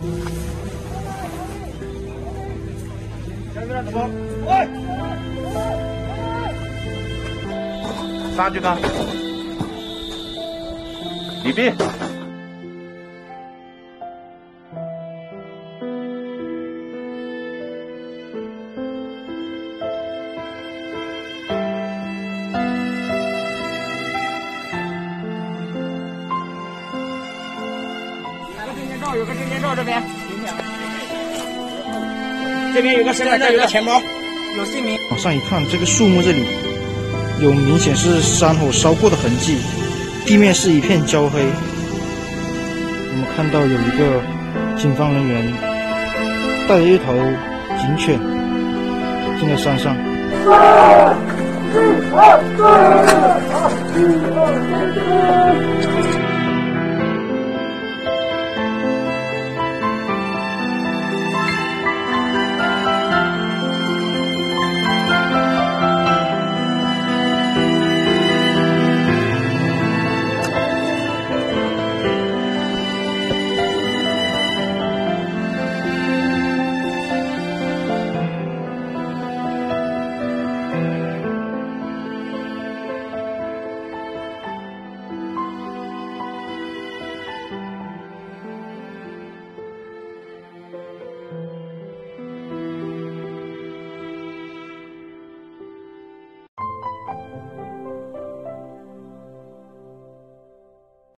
Sangat. 斌。有个证件照，这边。这边有个身份证，有个钱包，有姓名。往上一看，这个树木这里有明显是山火烧过的痕迹，地面是一片焦黑。我们看到有一个警方人员带着一头警犬进了山上。